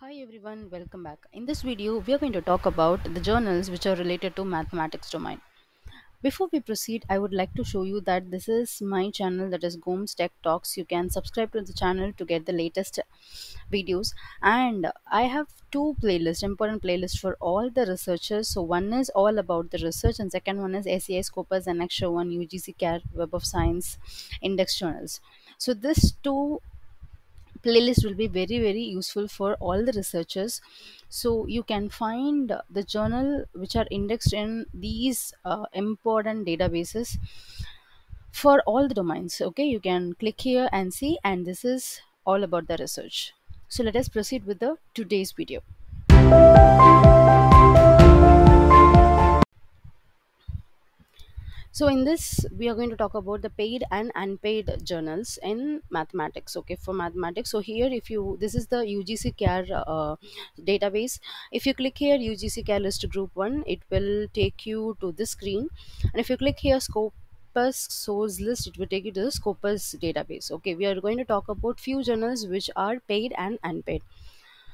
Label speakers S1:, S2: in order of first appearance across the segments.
S1: Hi everyone, welcome back. In this video, we are going to talk about the journals which are related to mathematics domain. Before we proceed, I would like to show you that this is my channel that is Goms Tech Talks. You can subscribe to the channel to get the latest videos and I have two playlists, important playlists for all the researchers. So one is all about the research and second one is SCI Scopus and Extra One UGC Care Web of Science Index journals. So this two playlist will be very very useful for all the researchers. So you can find the journal which are indexed in these uh, important databases for all the domains okay? You can click here and see and this is all about the research. So let us proceed with the today's video so in this we are going to talk about the paid and unpaid journals in mathematics okay for mathematics. So here if you this is the ugc care uh, database. If you click here ugc care list group 1 it will take you to this screen. And if you click here scopus source list it will take you to the scopus database okay. We are going to talk about few journals which are paid and unpaid.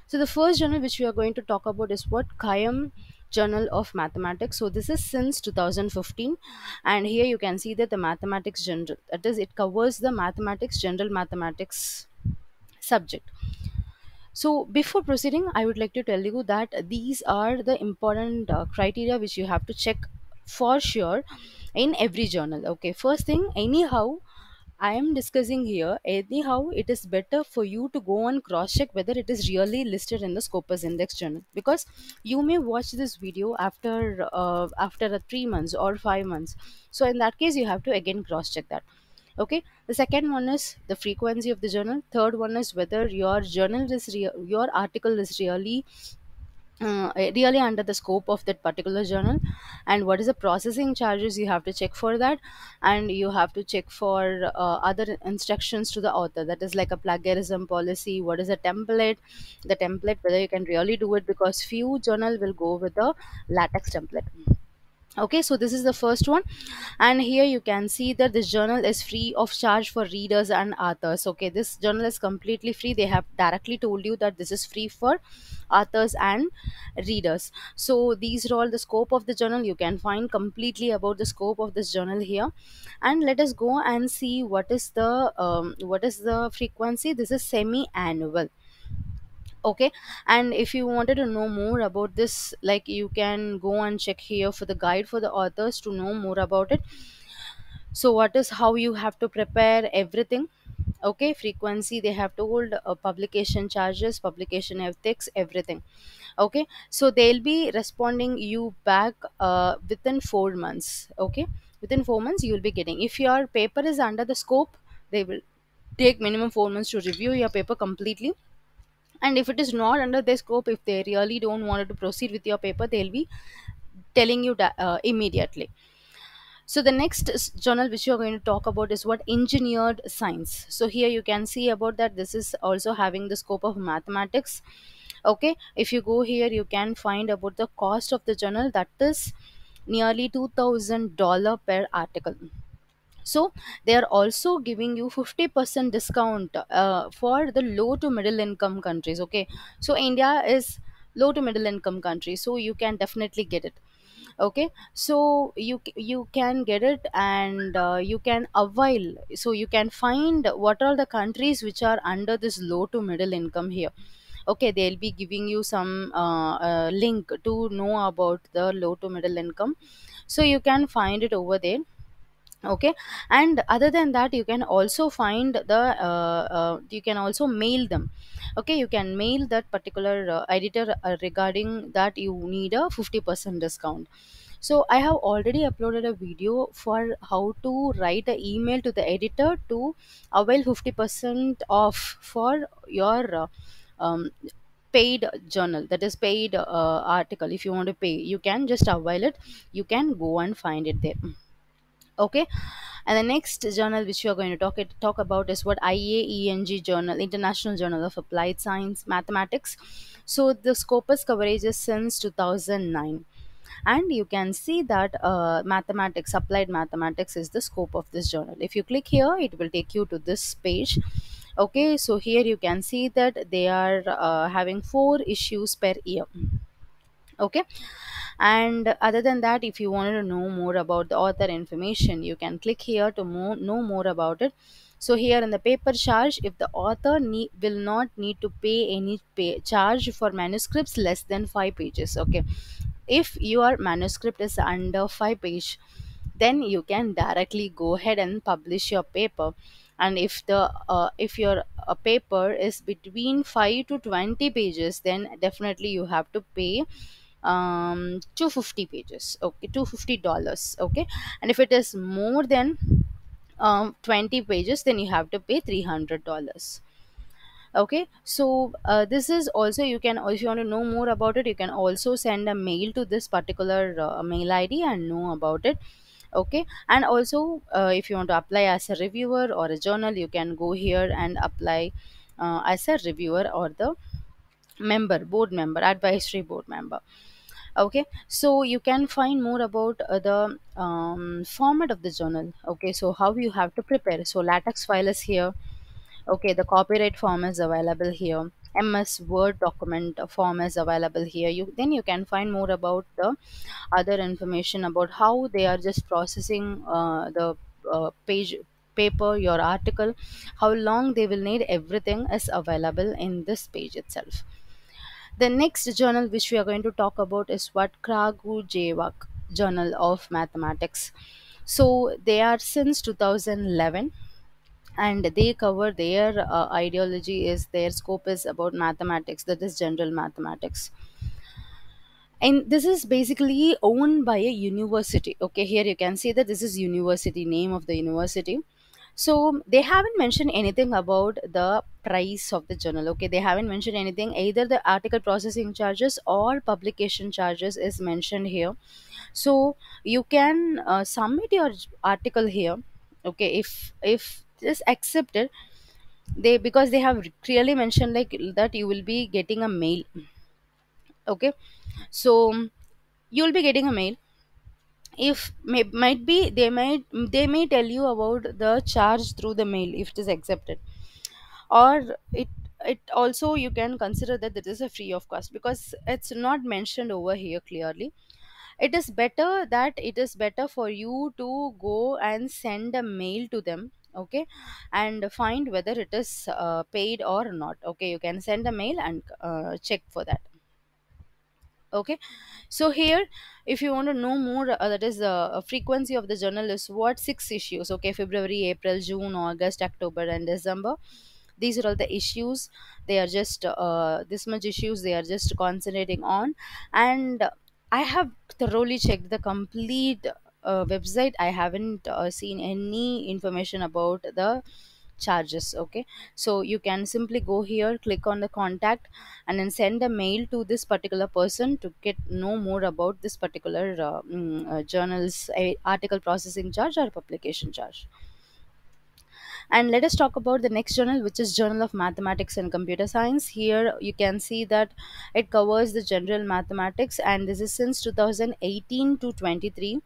S1: So the first journal which we are going to talk about is what Khayyam Journal of Mathematics. So this is since 2015, and here you can see that the mathematics general that is it covers the mathematics general mathematics subject. So before proceeding, I would like to tell you that these are the important uh, criteria which you have to check for sure in every journal. Okay, first thing, anyhow I am discussing here, anyhow, it is better for you to go and cross check whether it is really listed in the Scopus Index journal because you may watch this video after uh, after a three months or five months. So in that case, you have to again cross check that. Okay. The second one is the frequency of the journal. Third one is whether your journal is your article is really uh, really under the scope of that particular journal. And what is the processing charges? You have to check for that. And you have to check for uh, other instructions to the author. That is like a plagiarism policy. What is a template? The template whether you can really do it because few journal will go with a latex template okay so this is the first one. And here you can see that this journal is free of charge for readers and authors. Okay this journal is completely free. They have directly told you that this is free for authors and readers. So these are all the scope of the journal. You can find completely about the scope of this journal here. And let us go and see what is the um, what is the frequency. This is semi annual okay? And if you wanted to know more about this like you can go and check here for the guide for the authors to know more about it. So what is how you have to prepare everything? Okay? Frequency they have told uh, publication charges publication ethics everything. Okay? So they'll be responding you back uh, within 4 months. Okay? Within 4 months you will be getting. If your paper is under the scope they will take minimum 4 months to review your paper completely and if it is not under their scope if they really don't want to proceed with your paper they'll be telling you that uh, immediately. So the next journal which you're going to talk about is what engineered science. So here you can see about that this is also having the scope of mathematics. Okay if you go here you can find about the cost of the journal that is nearly $2000 per article so they are also giving you 50% discount uh, for the low to middle income countries okay? So india is low to middle income country so you can definitely get it okay? So you you can get it and uh, you can avail so you can find what are the countries which are under this low to middle income here okay? They'll be giving you some uh, uh, link to know about the low to middle income so you can find it over there okay? And other than that you can also find the uh, uh, you can also mail them. Okay? You can mail that particular uh, editor uh, regarding that you need a 50% discount. So i have already uploaded a video for how to write an email to the editor to avail 50% off for your uh, um, paid journal that is paid uh, article. If you want to pay you can just avail it. You can go and find it there okay? And the next journal which we are going to talk it, talk about is what IAENG journal, International Journal of Applied Science Mathematics. So the Scopus coverage is since 2009 and you can see that uh, mathematics applied mathematics is the scope of this journal. If you click here it will take you to this page. Okay? So here you can see that they are uh, having four issues per year okay? And other than that if you wanted to know more about the author information you can click here to mo- know more about it. So here in the paper charge if the author need, will not need to pay any pay charge for manuscripts less than 5 pages okay? If your manuscript is under 5 page then you can directly go ahead and publish your paper. And if the uh, if your uh, paper is between 5 to 20 pages then definitely you have to pay um 250 pages okay 250 dollars okay. And if it is more than um 20 pages then you have to pay 300 dollars okay. So uh, this is also you can if you want to know more about it you can also send a mail to this particular uh, mail id and know about it okay. And also uh, if you want to apply as a reviewer or a journal you can go here and apply uh, as a reviewer or the member board member advisory board member okay? So you can find more about uh, the um, format of the journal. Okay? So how you have to prepare. So latex file is here. Okay? The copyright form is available here. Ms word document form is available here. You then you can find more about the other information about how they are just processing uh, the uh, page paper your article. How long they will need everything is available in this page itself the next journal which we are going to talk about is what Kragu Jewak Journal of Mathematics. So they are since 2011 and they cover their uh, ideology is their scope is about mathematics that is general mathematics. And this is basically owned by a university. Okay here you can see that this is university name of the university so they haven't mentioned anything about the price of the journal okay? They haven't mentioned anything. Either the article processing charges or publication charges is mentioned here. So you can uh, submit your article here okay? If if this accepted they because they have clearly mentioned like that you will be getting a mail okay? So you'll be getting a mail if may, might be they might they may tell you about the charge through the mail if it is accepted. Or it it also you can consider that this is a free of cost because it's not mentioned over here clearly. It is better that it is better for you to go and send a mail to them okay and find whether it is uh, paid or not okay. You can send a mail and uh, check for that okay? So here if you want to know more uh, that is the uh, frequency of the journal is what six issues okay? February april june august october and december. These are all the issues. They are just uh, this much issues they are just concentrating on. And i have thoroughly checked the complete uh, website. I haven't uh, seen any information about the charges okay? So you can simply go here click on the contact and then send a mail to this particular person to get know more about this particular uh, mm, uh, journal's uh, article processing charge or publication charge and let us talk about the next journal which is journal of mathematics and computer science. Here you can see that it covers the general mathematics and this is since 2018 to 23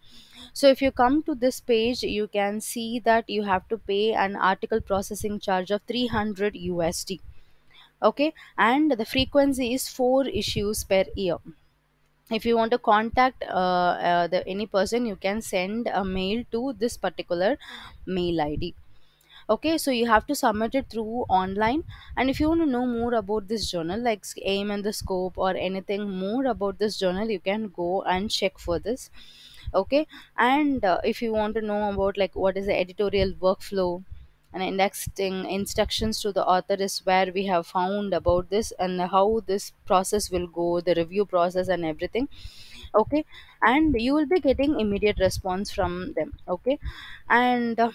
S1: so if you come to this page you can see that you have to pay an article processing charge of 300 usd okay? And the frequency is four issues per year. If you want to contact uh, uh, the any person you can send a mail to this particular mail id okay so you have to submit it through online. And if you want to know more about this journal like aim and the scope or anything more about this journal you can go and check for this. Okay and uh, if you want to know about like what is the editorial workflow and indexing instructions to the author is where we have found about this and how this process will go the review process and everything. Okay and you will be getting immediate response from them. Okay and uh,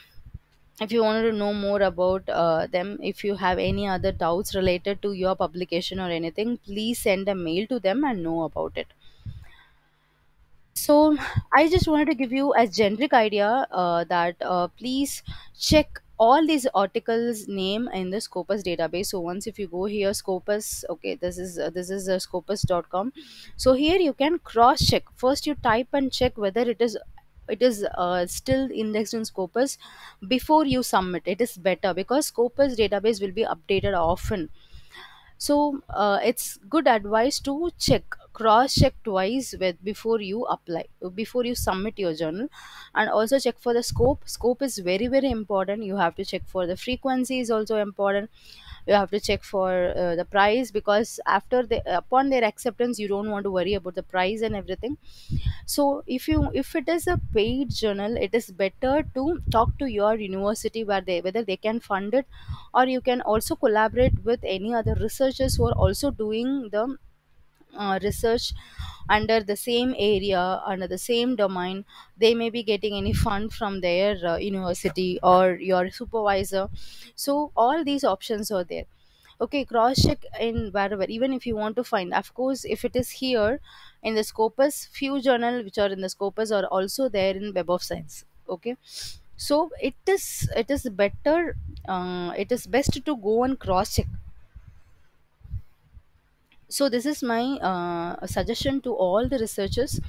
S1: if you wanted to know more about uh, them if you have any other doubts related to your publication or anything please send a mail to them and know about it. So i just wanted to give you a generic idea uh, that uh, please check all these articles name in the scopus database. So once if you go here scopus okay this is uh, this is uh, scopus.com so here you can cross check first you type and check whether it is it is uh, still indexed in scopus before you submit. It is better because scopus database will be updated often. So uh, it's good advice to check cross check twice with before you apply before you submit your journal. And also check for the scope. Scope is very very important. You have to check for the frequency is also important. You have to check for uh, the price because after the upon their acceptance you don't want to worry about the price and everything. So if you if it is a paid journal it is better to talk to your university where they whether they can fund it or you can also collaborate with any other researchers who are also doing the uh, research under the same area under the same domain. They may be getting any fund from their uh, university or your supervisor. So all these options are there. Okay cross check in wherever even if you want to find of course if it is here in the scopus few journal which are in the scopus are also there in web of science. Okay? So it is it is better uh, it is best to go and cross check so this is my uh, suggestion to all the researchers.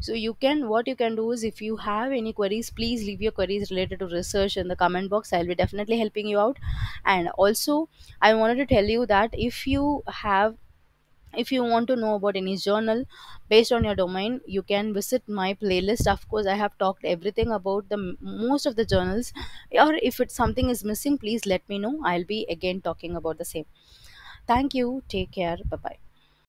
S1: So you can what you can do is if you have any queries please leave your queries related to research in the comment box. I'll be definitely helping you out. And also i wanted to tell you that if you have if you want to know about any journal based on your domain you can visit my playlist. Of course i have talked everything about the most of the journals. Or if it's something is missing please let me know. I'll be again talking about the same. Thank you. Take care. Bye bye